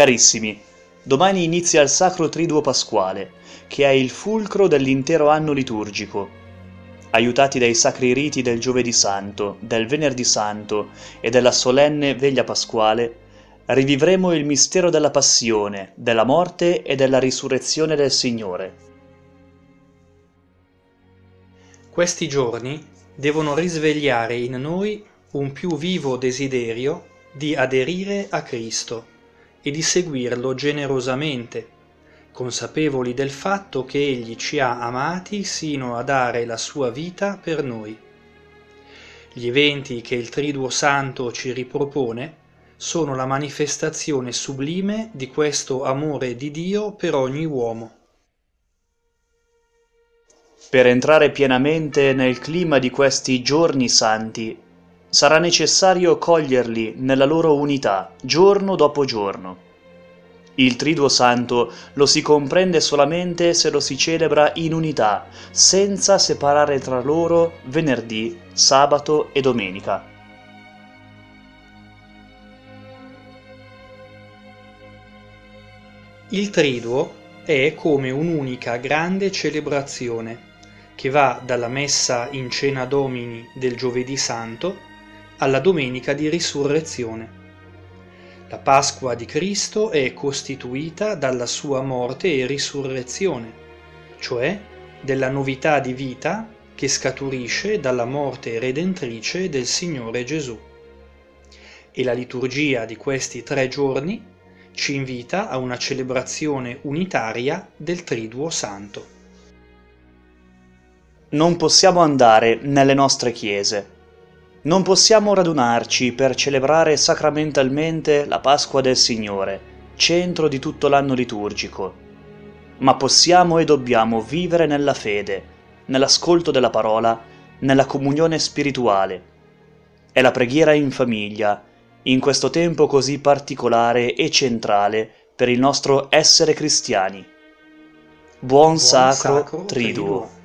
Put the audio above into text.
Carissimi, domani inizia il Sacro Triduo Pasquale, che è il fulcro dell'intero anno liturgico. Aiutati dai sacri riti del Giovedì Santo, del Venerdì Santo e della solenne Veglia Pasquale, rivivremo il mistero della passione, della morte e della risurrezione del Signore. Questi giorni devono risvegliare in noi un più vivo desiderio di aderire a Cristo e di seguirlo generosamente, consapevoli del fatto che Egli ci ha amati sino a dare la sua vita per noi. Gli eventi che il Triduo Santo ci ripropone sono la manifestazione sublime di questo amore di Dio per ogni uomo. Per entrare pienamente nel clima di questi giorni santi, sarà necessario coglierli nella loro unità, giorno dopo giorno. Il Triduo Santo lo si comprende solamente se lo si celebra in unità, senza separare tra loro venerdì, sabato e domenica. Il Triduo è come un'unica grande celebrazione che va dalla messa in cena domini del giovedì santo alla domenica di risurrezione. La Pasqua di Cristo è costituita dalla sua morte e risurrezione, cioè della novità di vita che scaturisce dalla morte redentrice del Signore Gesù. E la liturgia di questi tre giorni ci invita a una celebrazione unitaria del Triduo Santo non possiamo andare nelle nostre chiese. Non possiamo radunarci per celebrare sacramentalmente la Pasqua del Signore, centro di tutto l'anno liturgico, ma possiamo e dobbiamo vivere nella fede, nell'ascolto della parola, nella comunione spirituale. È la preghiera in famiglia, in questo tempo così particolare e centrale per il nostro essere cristiani. Buon, Buon sacro, sacro triduo. triduo.